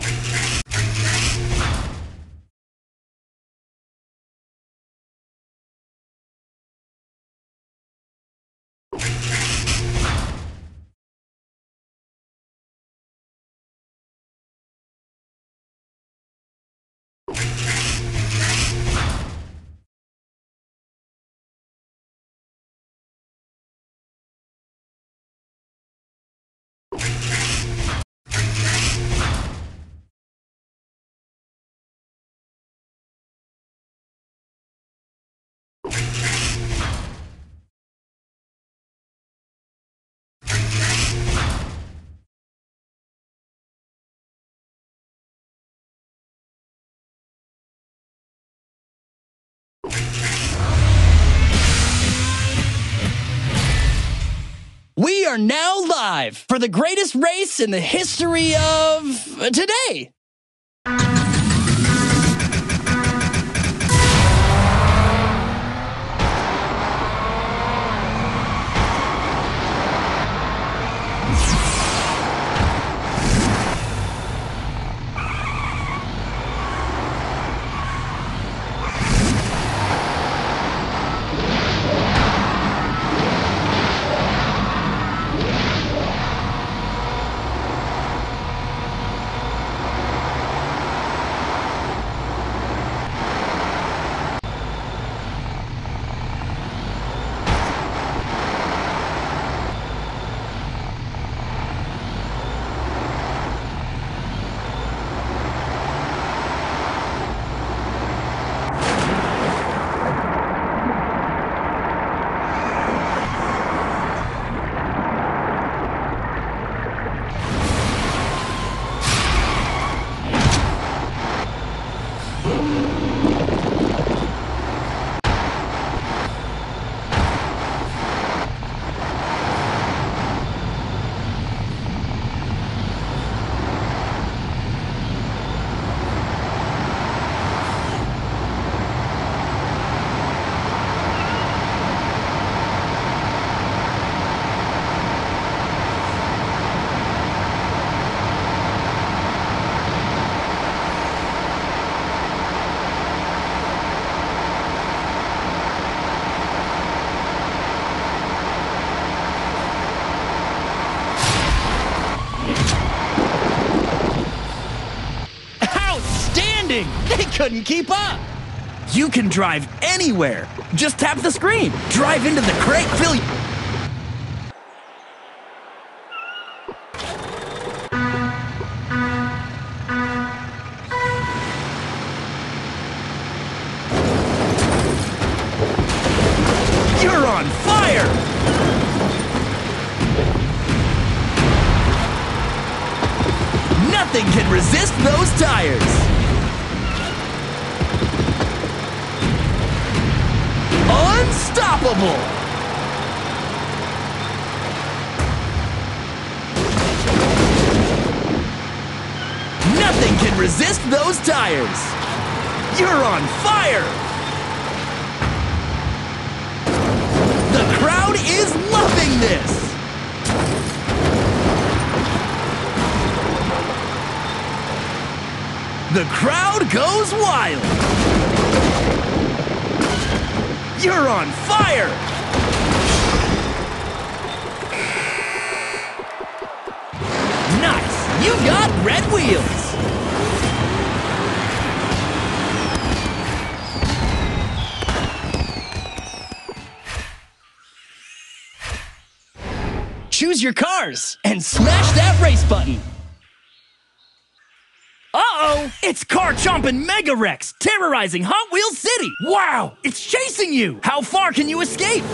We are now live for the greatest race in the history of today. They couldn't keep up! You can drive anywhere. Just tap the screen. Drive into the crate, fill. You're on fire! Nothing can resist those tires! Unstoppable! Nothing can resist those tires! You're on fire! The crowd is loving this! The crowd goes wild! You're on fire! Nice! You got red wheels! Choose your cars and smash that race button! Uh-oh! It's car chomping Mega Rex terrorizing Hot Wheels City! Wow! It's chasing you! How far can you escape?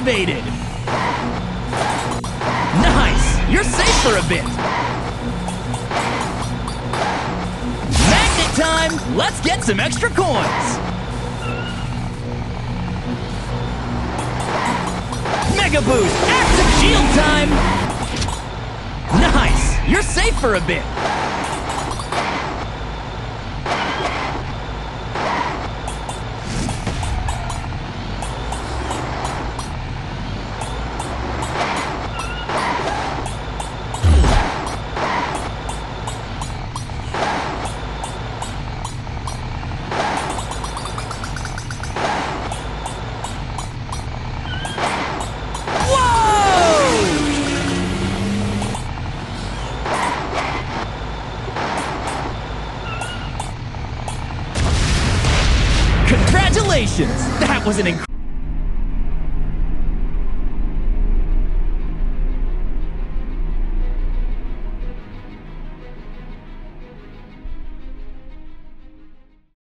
Activated! Nice! You're safe for a bit! Magnet time! Let's get some extra coins! Mega Boost! Active shield time! Nice! You're safe for a bit! Congratulations! That was an incredible.